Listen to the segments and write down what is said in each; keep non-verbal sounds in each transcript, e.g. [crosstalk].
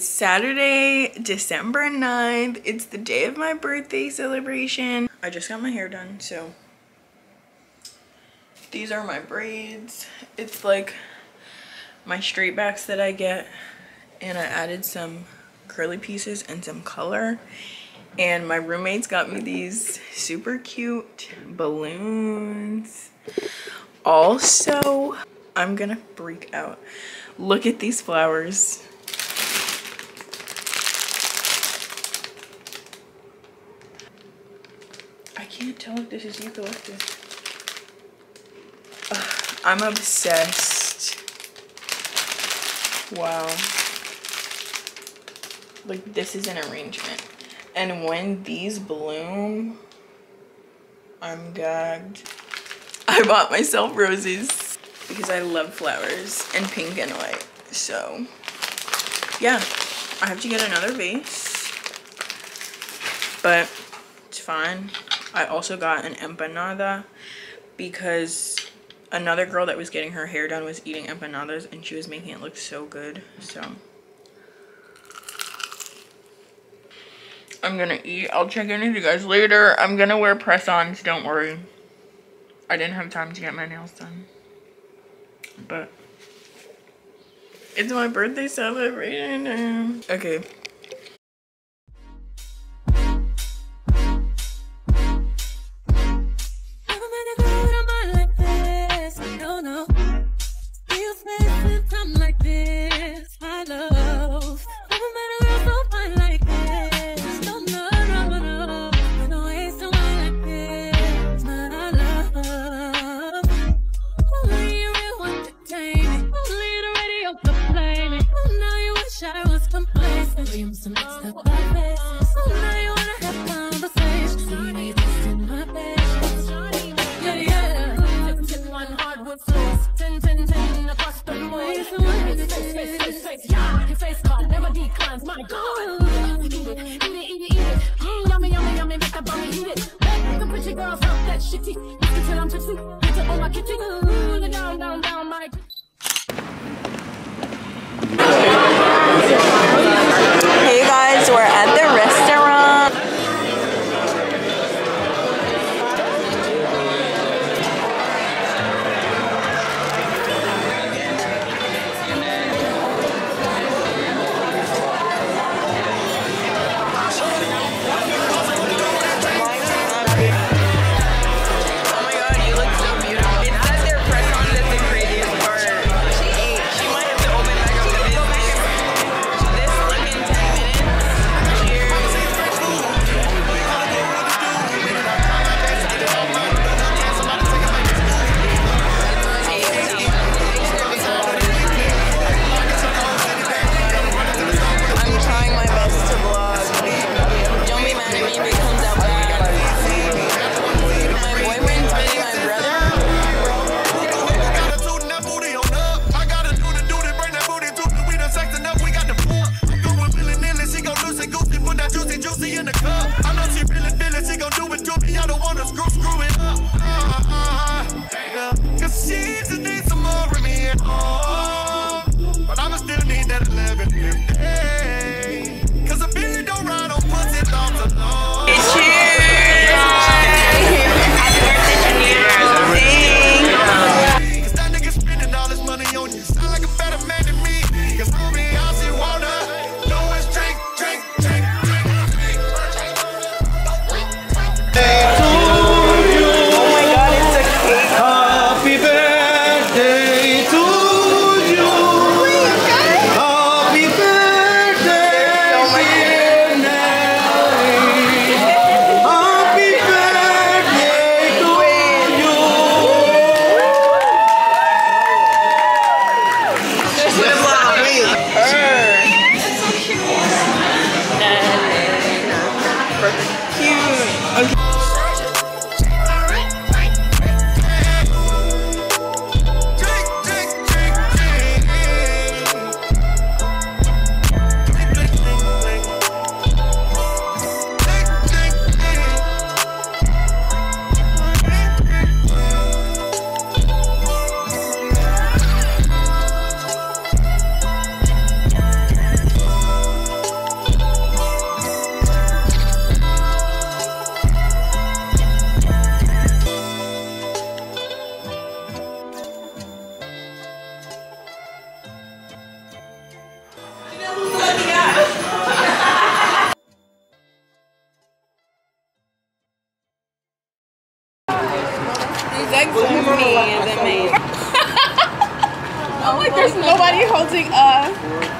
It's Saturday, December 9th. It's the day of my birthday celebration. I just got my hair done, so these are my braids. It's like my straight backs that I get and I added some curly pieces and some color and my roommates got me these super cute balloons also i'm gonna freak out look at these flowers can't tell if this is eucalyptus Ugh, i'm obsessed. Wow. Like this is an arrangement. And when these bloom i'm gagged. I bought myself roses because i love flowers and pink and white. So yeah i have to get another vase. But it's fine i also got an empanada because another girl that was getting her hair done was eating empanadas and she was making it look so good so I'm gonna eat. I'll check in with you guys later. I'm gonna wear press-ons, don't worry. I didn't have time to get my nails done. But it's my birthday celebration. Okay. lines. My God. Eat it, eat it, eat it, eat it. Yummy, yummy, yummy. Make that bummy eat it. Make the pretty girls up that shitty. You can tell I'm tipsy. Get it on my kitty. made. [laughs] I'm like, there's nobody holding us.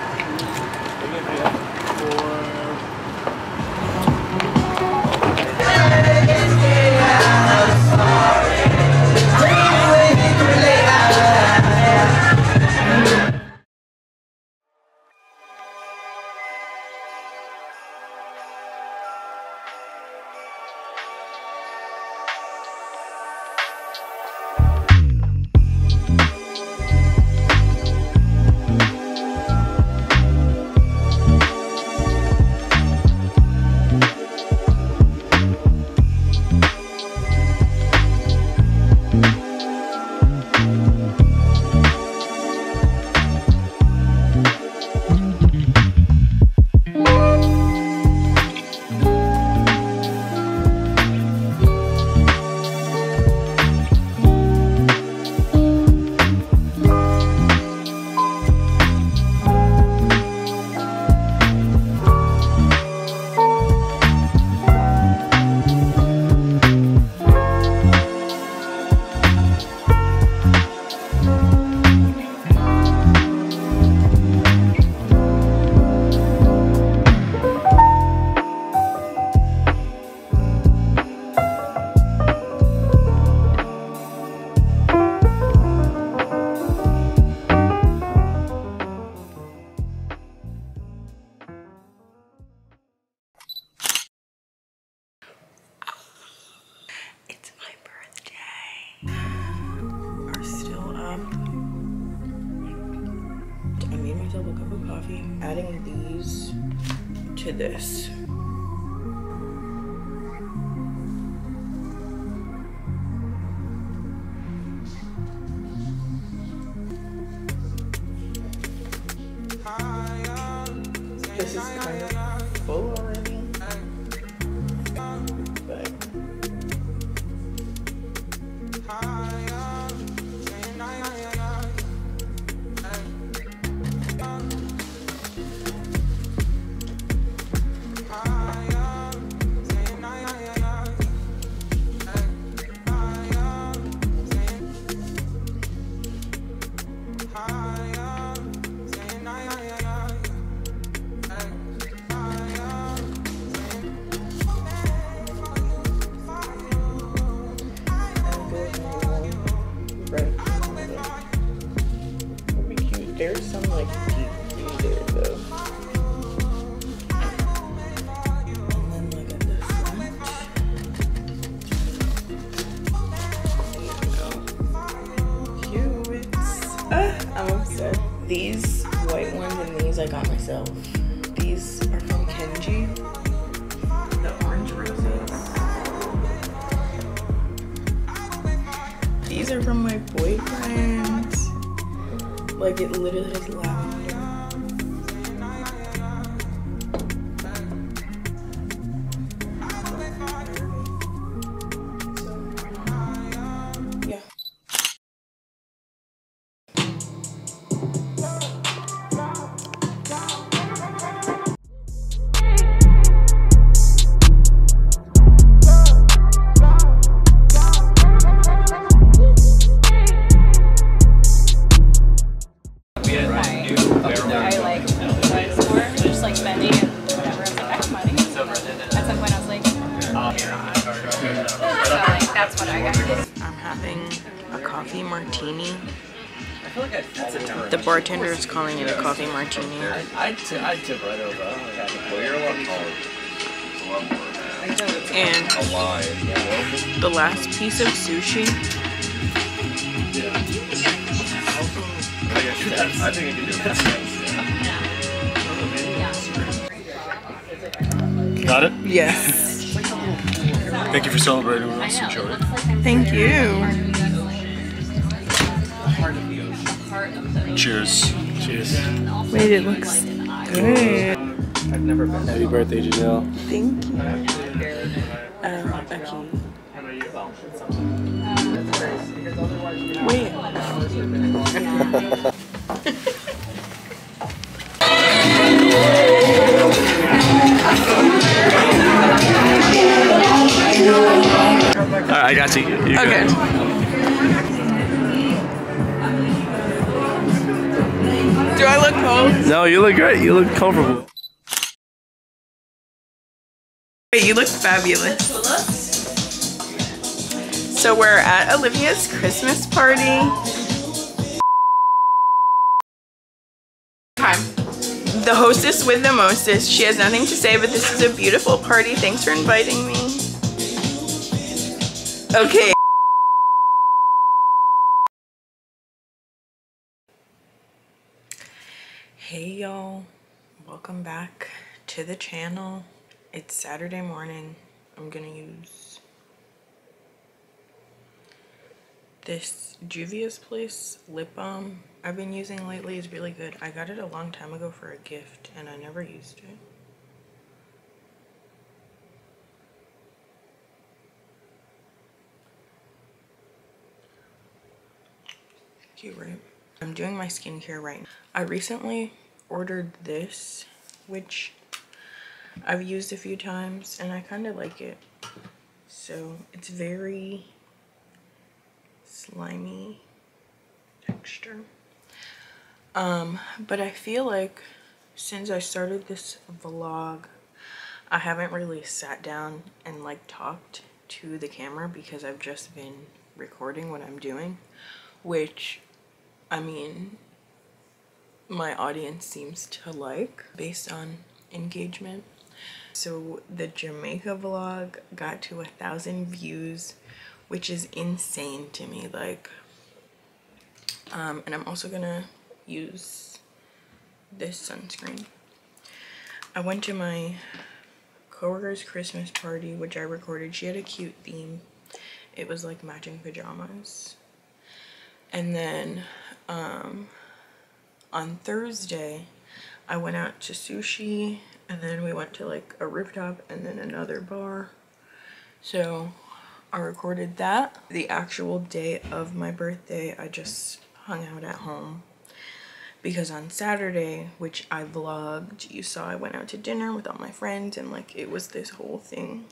Literally I'm having a coffee martini. The bartender is calling it a coffee martini. I'd, t- I'd tip right over. I don't think I can well, you're a lot taller. And the last piece of sushi. I think you can do it. Got it? Yes. Thank you for celebrating with us. Enjoy it. Thank you. Cheers. Cheers. Wait, it looks good. I've never been. Happy birthday, Janelle. Thank you. Um, okay. Wait. [laughs] [laughs] Alright, I got you. you Okay. Do I look cold? No, you look great. You look comfortable. Wait, you look fabulous. So we're at Olivia's Christmas party. Hi. The hostess with the mostest. She has nothing to say, but this is a beautiful party. Thanks for inviting me. Okay. Hey y'all, welcome back to the channel. It's Saturday morning. I'm gonna use this Juvia's Place lip balm I've been using lately is really good. I got it a long time ago for a gift and I never used it. Cute, right? I'm doing my skincare right now. I recently ordered this, which I've used a few times and I kind of like it. So it's very slimy texture. Um, but I feel like since I started this vlog, I haven't really sat down and like talked to the camera because I've just been recording what I'm doing, which I mean, my audience seems to like based on engagement. So the Jamaica vlog got to a thousand views, which is insane to me. Like, um, and I'm also gonna use this sunscreen. I went to my coworker's Christmas party, which I recorded. She had a cute theme. It was like matching pajamas. And then um, on Thursday, I went out to sushi and then we went to like a rooftop and then another bar. So I recorded that. The actual day of my birthday, I just hung out at home because on Saturday, which I vlogged, you saw I went out to dinner with all my friends and like it was this whole thing.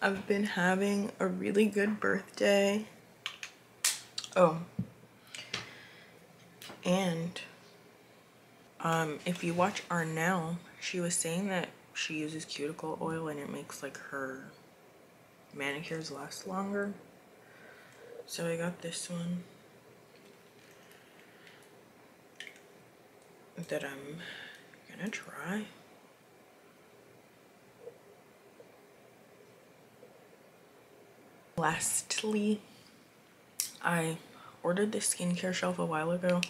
I've been having a really good birthday. Oh, and um, if you watch Arnell, she was saying that she uses cuticle oil and it makes like her manicures last longer. So I got this one that I'm gonna try. Lastly, I ordered this skincare shelf a while ago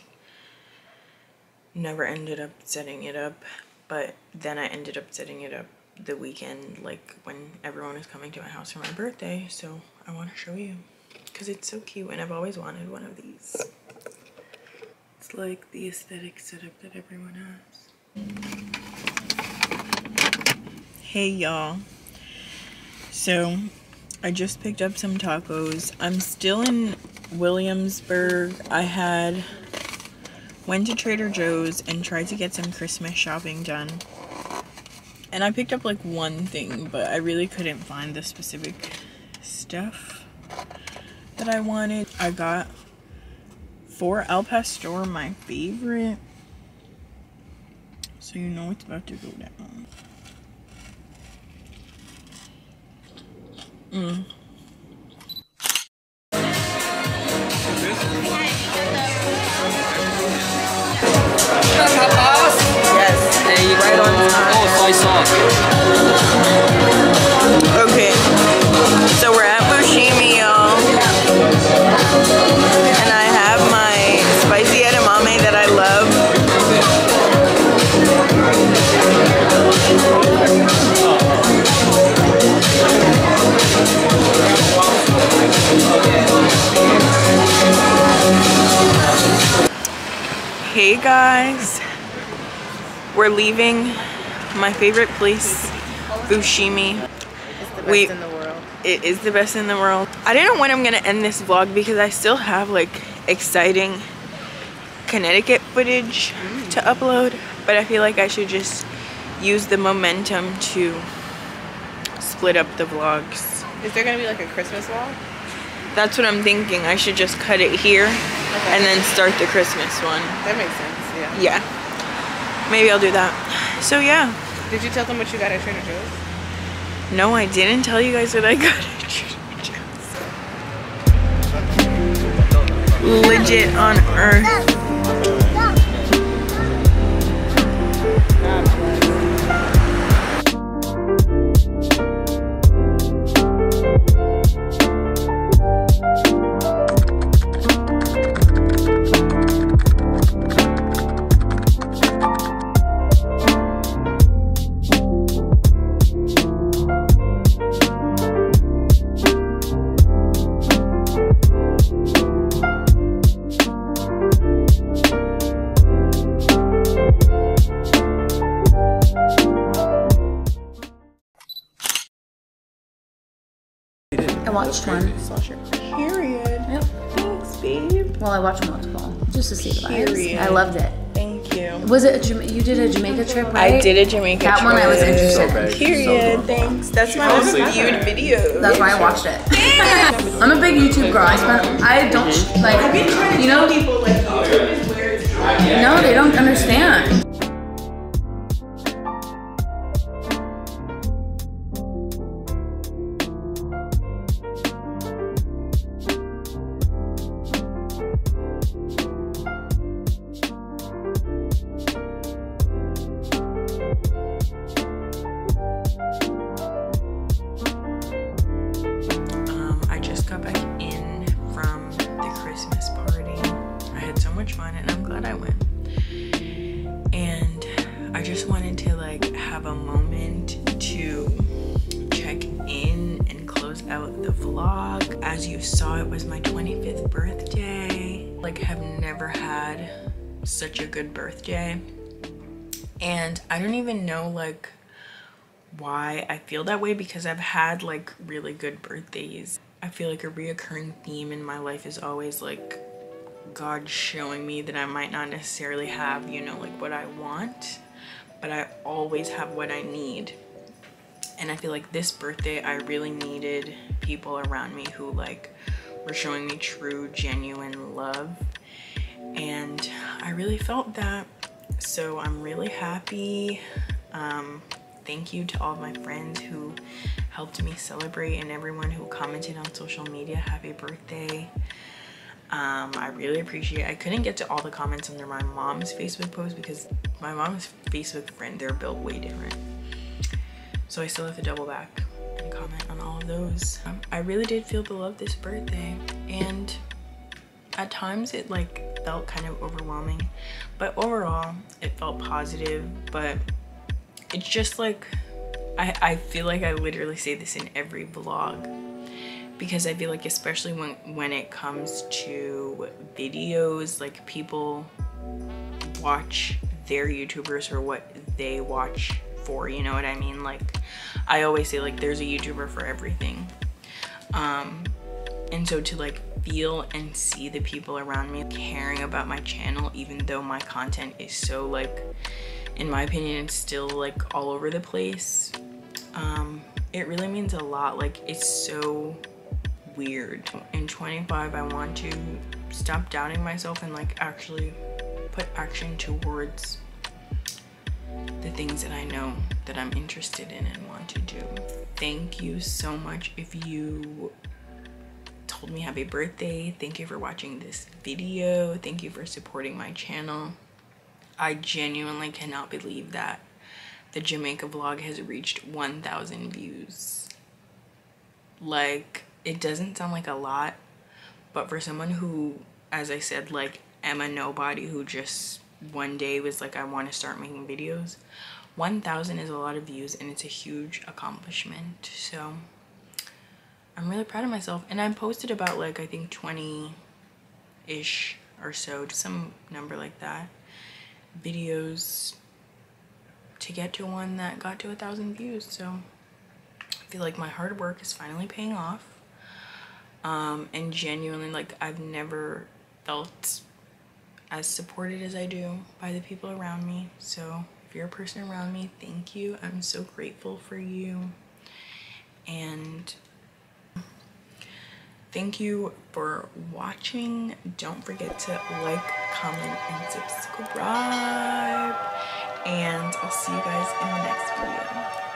never ended up setting it up but then I ended up setting it up the weekend like when everyone is coming to my house for my birthday so I want to show you because it's so cute and I've always wanted one of these. It's like the aesthetic setup that everyone has. Hey y'all. So I just picked up some tacos. I'm still in Williamsburg. I had went to Trader Joe's and tried to get some Christmas shopping done. And I picked up like one thing, but I really couldn't find the specific stuff that I wanted. I got four al pastor, my favorite. So you know it's about to go down. Mmm. Okay, so we're at Bushimi, y'all. And I have my spicy edamame that I love. Hey guys, we're leaving my favorite place, Bushimi. It's the best Wait. in the world. It is the best in the world. I don't know when I'm gonna end this vlog because I still have like exciting Connecticut footage mm. to upload, but I feel like I should just use the momentum to split up the vlogs. Is there gonna be like a Christmas vlog? That's what I'm thinking. I should just cut it here and then start the Christmas one. That makes sense. Yeah. Yeah. maybe I'll do that. So yeah. Did you tell them what you got at Trader Joe's? No, I didn't tell you guys that I got at Trader Joe's. Legit on earth. One. Period. Yep. Thanks, babe. Well, I watched multiple just to see the vibes. Period. I loved it. Thank you. Was it? A, you did a Jamaica trip, right? I did a Jamaica trip. That one I was trip. interested in. Period. Thanks. That's my most viewed video. That's why I watched it. [laughs] I'm a big YouTube girl. I spent. I don't sh- like. You know. people like YouTube is where it's No, they don't understand. Vlog. As you saw, it was my 25th birthday. Like have never had such a good birthday. And I don't even know like why I feel that way because I've had like really good birthdays. I feel like a reoccurring theme in my life is always like God showing me that I might not necessarily have, you know, like what I want, but I always have what I need. And I feel like this birthday, I really needed people around me who like were showing me true, genuine love. And I really felt that. So I'm really happy. Um, thank you to all my friends who helped me celebrate and everyone who commented on social media happy birthday um i really appreciate it. i couldn't get to all the comments under my mom's facebook post because my mom's facebook friend they're built way different so i still have to double back and comment on all of those. Um, i really did feel the love this birthday and at times it like felt kind of overwhelming but overall it felt positive but it's just like I, I feel like I literally say this in every vlog because I feel like especially when when it comes to videos like people watch their YouTubers or what they watch for you know what I mean? Like I always say like there's a YouTuber for everything. Um and so to like feel and see the people around me caring about my channel even though my content is so like in my opinion it's still like all over the place um it really means a lot. Like it's so weird. In 25 i want to stop doubting myself and like actually put action towards the things that i know that i'm interested in and want to do. Thank you so much if you told me happy birthday. Thank you for watching this video. Thank you for supporting my channel. I genuinely cannot believe that the Jamaica vlog has reached 1,000 views. Like, it doesn't sound like a lot, but for someone who, as I said, like, am a nobody who just one day was like, I want to start making videos, 1,000 is a lot of views and it's a huge accomplishment. So, I'm really proud of myself. And I posted about, like, I think 20-ish or so, some number like that videos to get to one that got to a thousand views so I feel like my hard work is finally paying off um and genuinely like I've never felt as supported as I do by the people around me. So if you're a person around me thank you. I'm so grateful for you. And thank you for watching. Don't forget to like comment and subscribe. And I'll see you guys in the next video.